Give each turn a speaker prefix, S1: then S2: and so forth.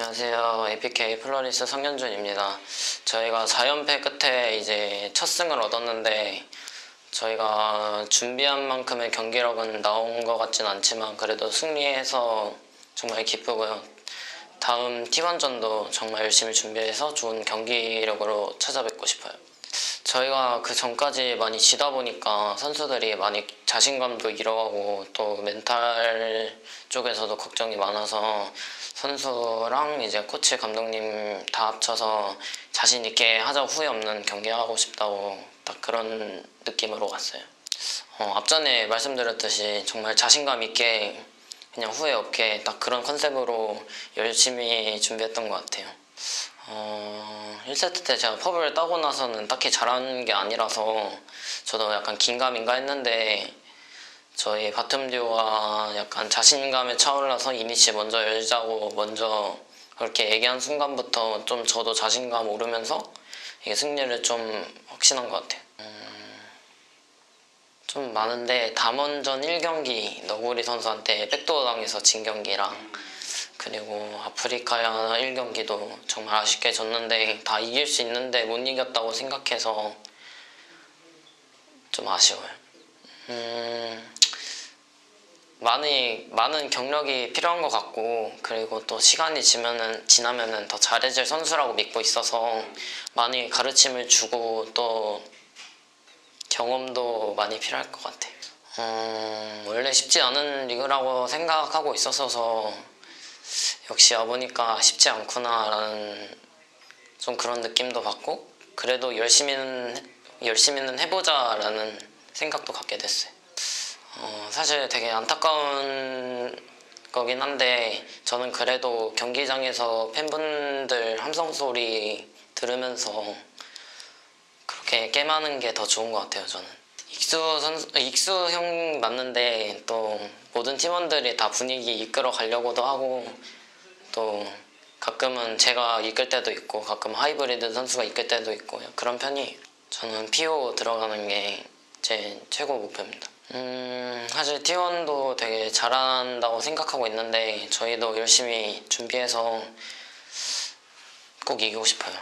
S1: 안녕하세요. APK 플로리스 성연준입니다. 저희가 4연패 끝에 이제 첫 승을 얻었는데 저희가 준비한 만큼의 경기력은 나온 것 같진 않지만 그래도 승리해서 정말 기쁘고요. 다음 T1전도 정말 열심히 준비해서 좋은 경기력으로 찾아뵙고 싶어요. 저희가 그 전까지 많이 지다 보니까 선수들이 많이 자신감도 잃어가고 또 멘탈 쪽에서도 걱정이 많아서 선수랑 이제 코치 감독님 다 합쳐서 자신 있게 하자 후회 없는 경기하고 싶다고 딱 그런 느낌으로 왔어요. 어, 앞전에 말씀드렸듯이 정말 자신감 있게 그냥 후회 없게 딱 그런 컨셉으로 열심히 준비했던 것 같아요. 어, 1세트 때 제가 펍을 따고 나서는 딱히 잘하는 게 아니라서 저도 약간 긴가민가 했는데 저희 bottom duo가 약간 자신감에 차올라서 이니시 먼저 열자고 먼저 그렇게 얘기한 순간부터 좀 저도 자신감 오르면서 이게 승리를 좀 확신한 것 같아요. 음, 좀 많은데 담원전 1경기 너구리 선수한테 backdoor 당해서 진 경기랑 그리고 아프리카전 1경기도 정말 아쉽게 졌는데 다 이길 수 있는데 못 이겼다고 생각해서 좀 아쉬워요. 음, 많이 많은 경력이 필요한 것 같고 그리고 또 시간이 지면은 지나면은 더 잘해질 선수라고 믿고 있어서 많이 가르침을 주고 또 경험도 많이 필요할 것 같아요. 어, 원래 쉽지 않은 리그라고 생각하고 있었어서 역시 와보니까 쉽지 않구나라는 좀 그런 느낌도 받고 그래도 열심히는 열심히는 해보자라는 생각도 갖게 됐어요. 어, 사실 되게 안타까운 거긴 한데 저는 그래도 경기장에서 팬분들 함성 소리 들으면서 그렇게 게임하는 게 더 좋은 것 같아요 저는. 익수 선수, 익수 형 맞는데 또 모든 팀원들이 다 분위기 이끌어 가려고도 하고 또 가끔은 제가 이끌 때도 있고 가끔 하이브리드 선수가 이끌 때도 있고 그런 편이 저는 PO 들어가는 게 제 최고 목표입니다. 음, 사실 T1도 되게 잘한다고 생각하고 있는데 저희도 열심히 준비해서 꼭 이기고 싶어요.